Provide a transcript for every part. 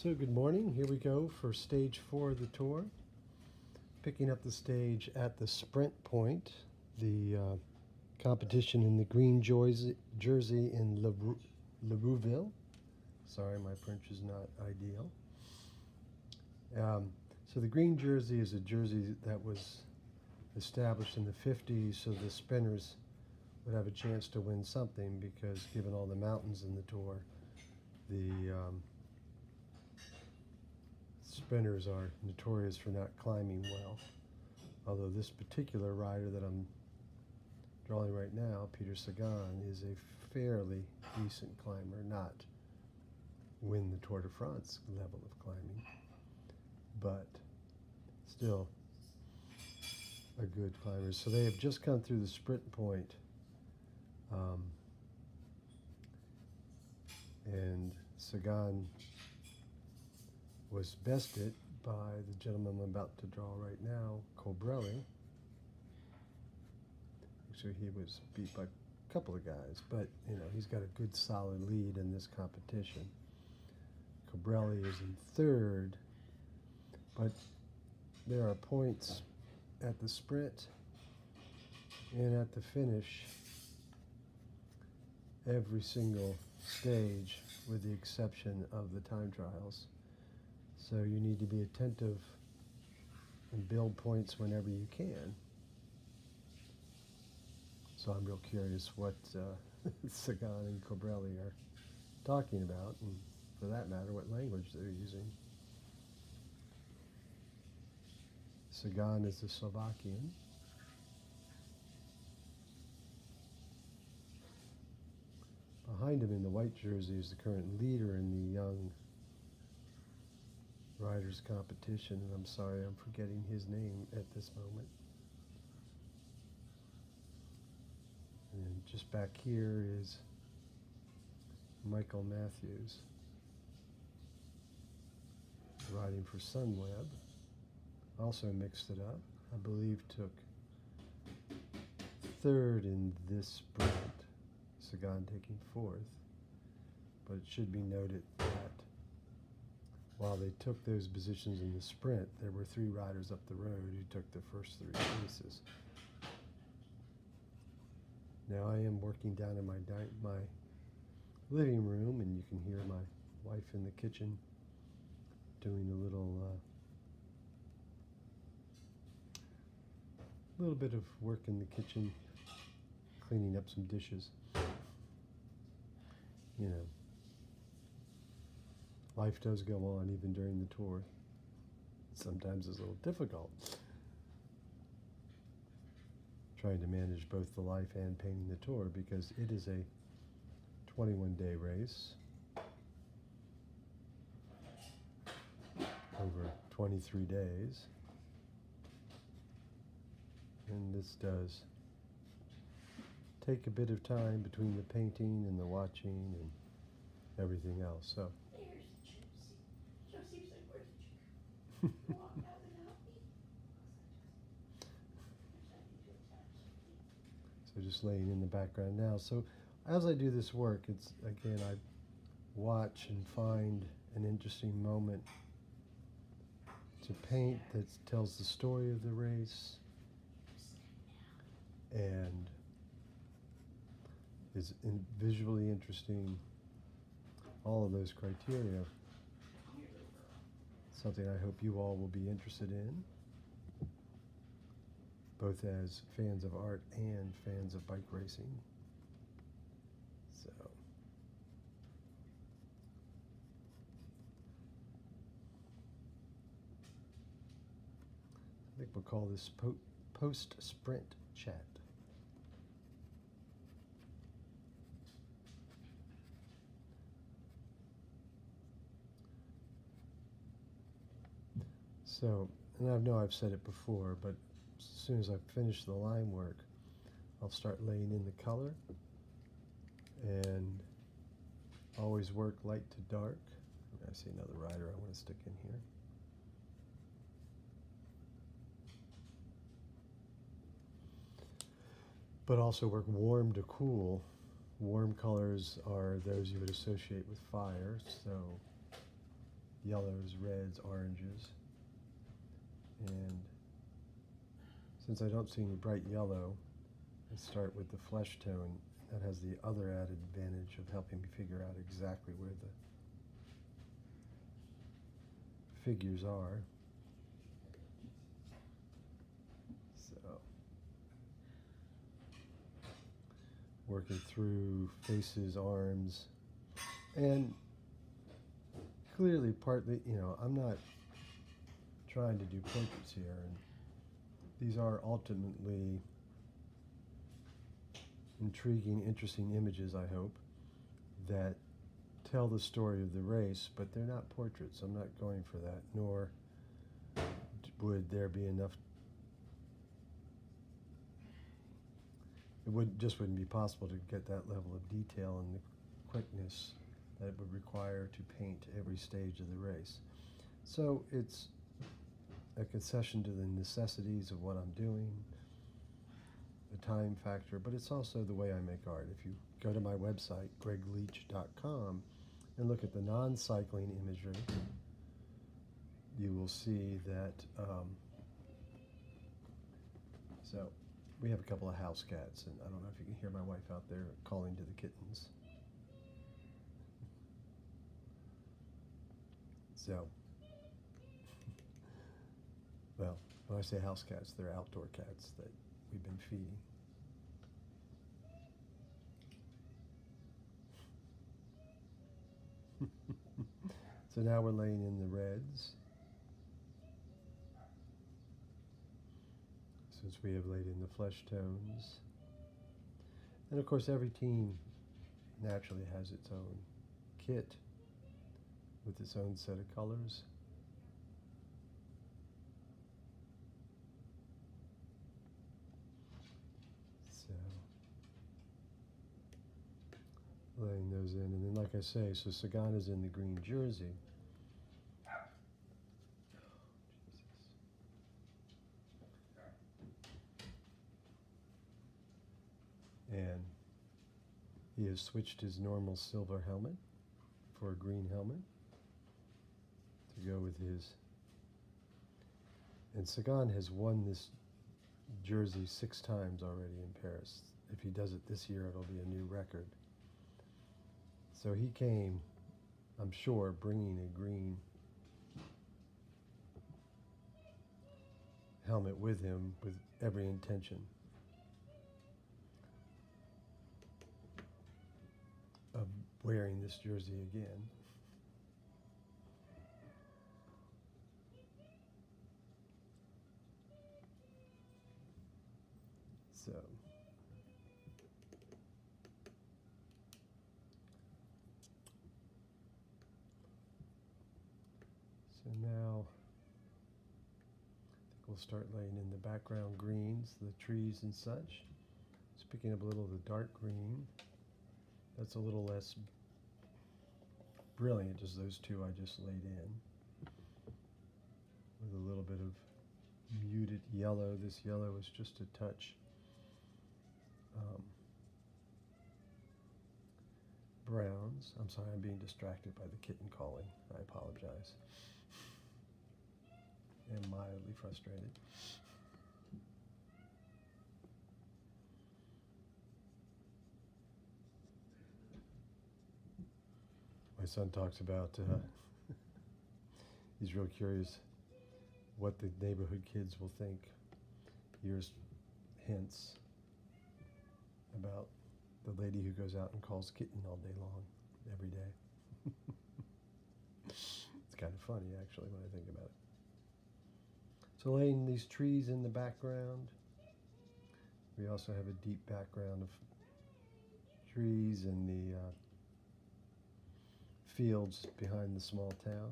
So good morning. Here we go for stage four of the tour. Picking up the stage at the sprint point, the uh, competition in the green jersey, jersey in LaRouville. Sorry, my French is not ideal. Um, so the green jersey is a jersey that was established in the 50s so the sprinters would have a chance to win something because given all the mountains in the tour, the um, sprinters are notorious for not climbing well. Although this particular rider that I'm drawing right now, Peter Sagan, is a fairly decent climber, not win the Tour de France level of climbing, but still a good climber. So they have just come through the sprint point, um, and Sagan was bested by the gentleman I'm about to draw right now, Colbrelli. Actually, he was beat by a couple of guys, but you know he's got a good solid lead in this competition. Colbrelli is in third, but there are points at the sprint and at the finish every single stage with the exception of the time trials. So you need to be attentive and build points whenever you can. So I'm real curious what uh, Sagan and Colbrelli are talking about, and for that matter, what language they're using. Sagan is a Slovakian. Behind him in the white jersey is the current leader in the young riders competition, and I'm sorry I'm forgetting his name at this moment. And just back here is Michael Matthews riding for Sunweb. Also mixed it up. I believe took third in this sprint. Sagan taking fourth. But it should be noted that while they took those positions in the sprint, there were three riders up the road who took the first three places. Now I am working down in my my living room, and you can hear my wife in the kitchen doing a little uh, little bit of work in the kitchen, cleaning up some dishes. You know life does go on even during the tour. Sometimes it's a little difficult trying to manage both the life and painting the tour because it is a 21 day race over 23 days. And this does take a bit of time between the painting and the watching and everything else. So so just laying in the background now. So as I do this work, it's again, I watch and find an interesting moment to paint that tells the story of the race and is in visually interesting. All of those criteria something I hope you all will be interested in, both as fans of art and fans of bike racing. So. I think we'll call this po post-sprint chat. So, and I know I've said it before, but as soon as I finish the line work, I'll start laying in the color and always work light to dark. I see another rider I want to stick in here. But also work warm to cool. Warm colors are those you would associate with fire, so yellows, reds, oranges. And since I don't see any bright yellow, I start with the flesh tone. That has the other added advantage of helping me figure out exactly where the figures are. So, working through faces, arms, and clearly, partly, you know, I'm not trying to do portraits here, and these are ultimately intriguing, interesting images, I hope, that tell the story of the race, but they're not portraits. I'm not going for that, nor would there be enough. It would just wouldn't be possible to get that level of detail and the quickness that it would require to paint every stage of the race. So it's a concession to the necessities of what I'm doing, the time factor, but it's also the way I make art. If you go to my website, gregleach.com, and look at the non-cycling imagery, you will see that, um, so we have a couple of house cats, and I don't know if you can hear my wife out there calling to the kittens. So, well, when I say house cats, they're outdoor cats that we've been feeding. so now we're laying in the reds. Since we have laid in the flesh tones. And of course, every team naturally has its own kit with its own set of colors. So, laying those in. And then, like I say, so Sagan is in the green jersey. And he has switched his normal silver helmet for a green helmet to go with his. And Sagan has won this jersey six times already in Paris. If he does it this year, it'll be a new record. So he came, I'm sure, bringing a green helmet with him with every intention of wearing this jersey again. So now I think we'll start laying in the background greens, the trees and such. It's picking up a little of the dark green. That's a little less brilliant as those two I just laid in. With a little bit of muted yellow. This yellow is just a touch um, browns. I'm sorry, I'm being distracted by the kitten calling. I apologize. I'm mildly frustrated. My son talks about, uh, he's real curious what the neighborhood kids will think years hence about the lady who goes out and calls kitten all day long, every day. it's kind of funny, actually, when I think about it. So, laying these trees in the background, we also have a deep background of trees and the uh, fields behind the small town.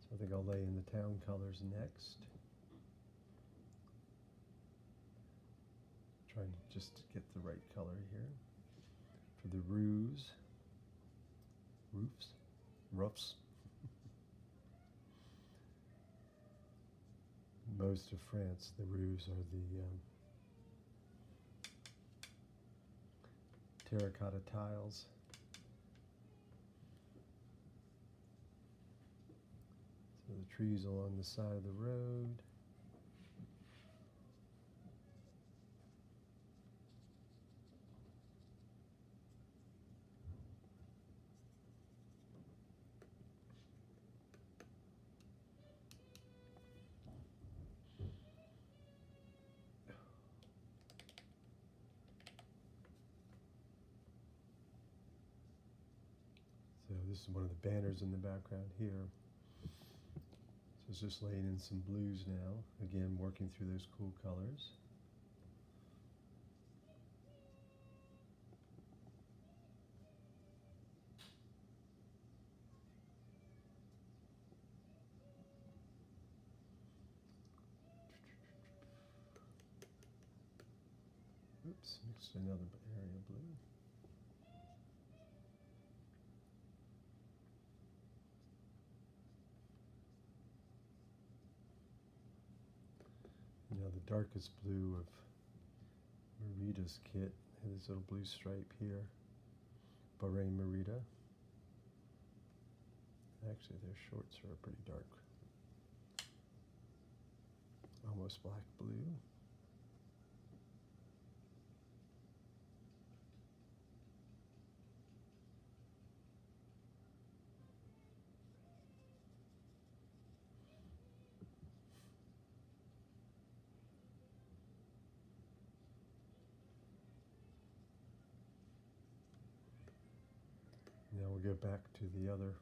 So, I think I'll lay in the town colors next. trying to just get the right color here for the roofs, roofs, roofs. most of France, the roofs are the um, terracotta tiles. So the trees along the side of the road. This is one of the banners in the background here. So it's just laying in some blues now. Again, working through those cool colors. Oops, mixed another area blue. Now the darkest blue of Merida's kit had this little blue stripe here. Bahrain Merida. Actually, their shorts are pretty dark. Almost black blue. Now we'll go back to the other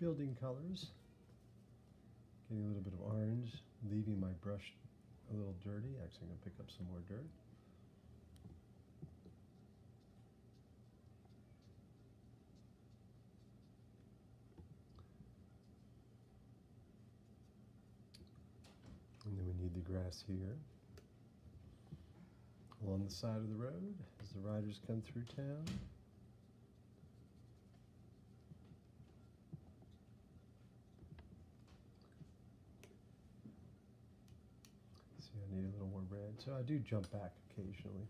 building colors. Getting a little bit of orange, leaving my brush a little dirty. Actually, I'm going to pick up some more dirt. And then we need the grass here. Along the side of the road as the riders come through town. See, I need a little more So I do jump back occasionally,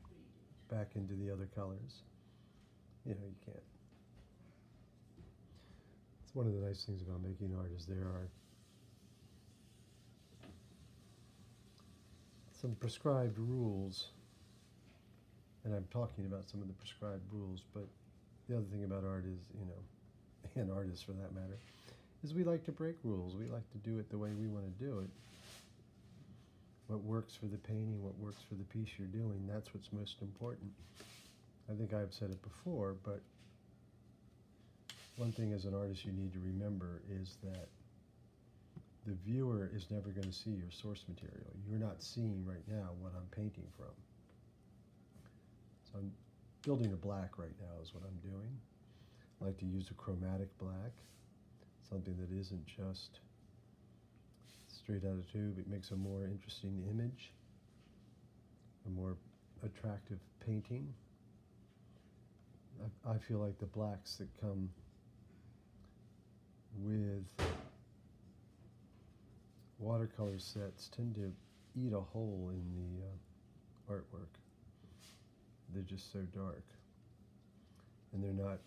back into the other colors. You know, you can't. It's one of the nice things about making art is there are some prescribed rules, and I'm talking about some of the prescribed rules, but the other thing about art is, you know, and artists for that matter, is we like to break rules. We like to do it the way we want to do it what works for the painting, what works for the piece you're doing, that's what's most important. I think I've said it before, but one thing as an artist you need to remember is that the viewer is never going to see your source material. You're not seeing right now what I'm painting from. So I'm building a black right now is what I'm doing. I like to use a chromatic black, something that isn't just straight out of tube. It makes a more interesting image, a more attractive painting. I, I feel like the blacks that come with watercolor sets tend to eat a hole in the uh, artwork. They're just so dark. And they're not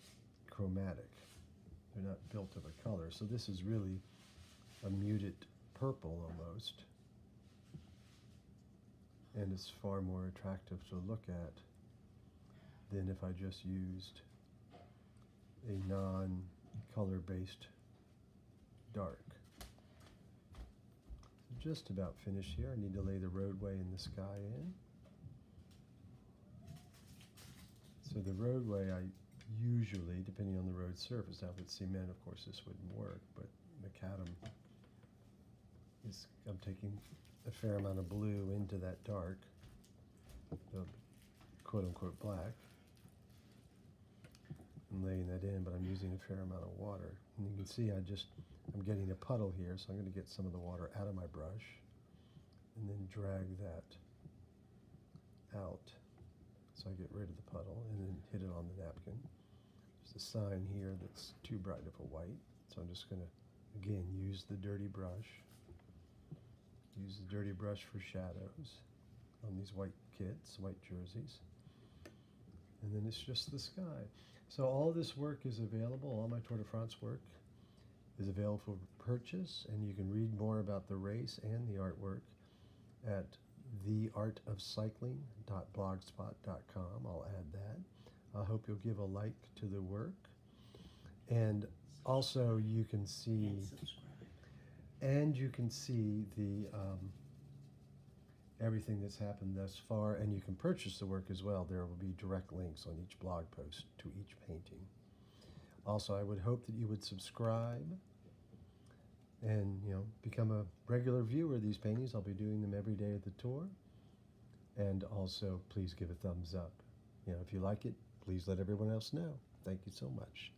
chromatic. They're not built of a color. So this is really a muted purple almost. And it's far more attractive to look at than if I just used a non color based dark. Just about finished here. I need to lay the roadway and the sky in. So the roadway I usually, depending on the road surface, now it's cement of course this wouldn't work, but macadam is I'm taking a fair amount of blue into that dark, the quote unquote black, and laying that in, but I'm using a fair amount of water. And you can see I just, I'm getting a puddle here, so I'm going to get some of the water out of my brush and then drag that out. So I get rid of the puddle and then hit it on the napkin. There's a sign here that's too bright of a white, so I'm just going to, again, use the dirty brush Use the dirty brush for shadows on these white kits, white jerseys. And then it's just the sky. So all this work is available, all my Tour de France work is available for purchase, and you can read more about the race and the artwork at theartofcycling.blogspot.com. I'll add that. I hope you'll give a like to the work. And also, you can see. And you can see the um, everything that's happened thus far, and you can purchase the work as well. There will be direct links on each blog post to each painting. Also, I would hope that you would subscribe and you know become a regular viewer of these paintings. I'll be doing them every day of the tour. And also, please give a thumbs up. You know, if you like it, please let everyone else know. Thank you so much.